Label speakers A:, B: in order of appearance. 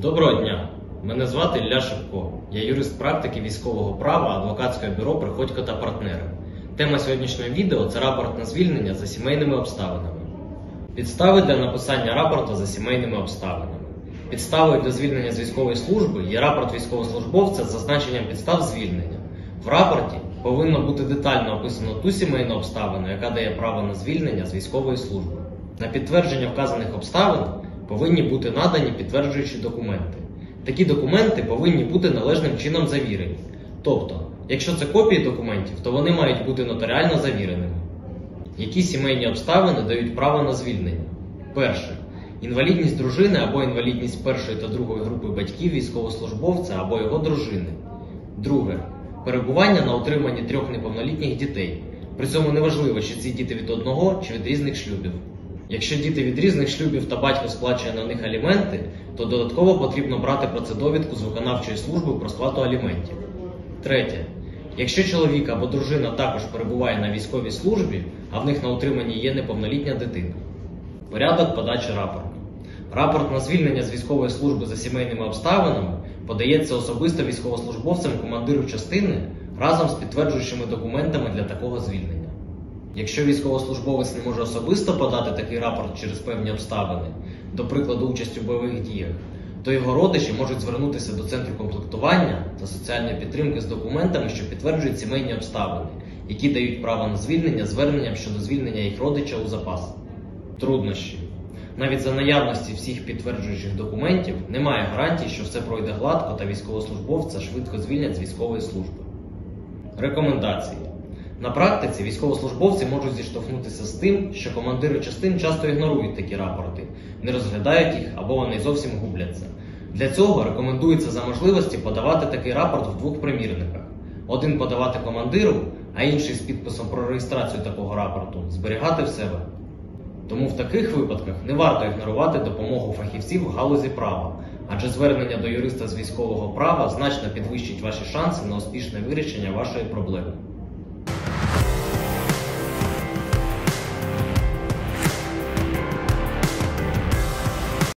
A: Доброго дня! Мене звати Ілля Шевко. Я юрист практики військового права адвокатського бюро Приходько та партнери. Тема сьогоднішнього відео це рапорт на звільнення за сімейними обставинами. Підстави для написання рапорту за сімейними обставинами. Підставою для звільнення з військової служби є рапорт військовослужбовця з зазначенням підстав звільнення. В рапорті повинно бути детально описано ту сімейну обставину, яка дає право на звільнення з військової служби. На підтвердження вказаних обставин повинні бути надані підтверджуючі документи. Такі документи повинні бути належним чином завірені. Тобто, якщо це копії документів, то вони мають бути нотаріально завіреними. Які сімейні обставини дають право на звільнення? Перше. Інвалідність дружини або інвалідність першої та другої групи батьків військовослужбовця або його дружини. Друге. Перебування на утриманні трьох неповнолітніх дітей. При цьому неважливо, чи ці діти від одного чи від різних шлюбів. Якщо діти від різних шлюбів та батько сплачує на них аліменти, то додатково потрібно брати про це довідку з виконавчої служби про сплату аліментів. Третє. Якщо чоловік або дружина також перебуває на військовій службі, а в них на утриманні є неповнолітня дитина. Порядок подачі рапорту. Рапорт на звільнення з військової служби за сімейними обставинами подається особисто військовослужбовцям командиру частини разом з підтверджуючими документами для такого звільнення. Якщо військовослужбовець не може особисто подати такий рапорт через певні обставини, до прикладу, участь у бойових діях, то його родичі можуть звернутися до центру комплектування та соціальної підтримки з документами, що підтверджують сімейні обставини, які дають право на звільнення зверненням щодо звільнення їх родича у запас. Труднощі. Навіть за наявності всіх підтверджуючих документів немає гарантій, що все пройде гладко та військовослужбовця швидко звільнять з військової служби. Рекомендації. На практиці військовослужбовці можуть зіштовхнутися з тим, що командири частин часто ігнорують такі рапорти, не розглядають їх або вони зовсім губляться. Для цього рекомендується за можливості подавати такий рапорт в двох примірниках: один подавати командиру, а інший з підписом про реєстрацію такого рапорту зберігати в себе. Тому в таких випадках не варто ігнорувати допомогу фахівців в галузі права, адже звернення до юриста з військового права значно підвищить ваші шанси на успішне вирішення вашої проблеми.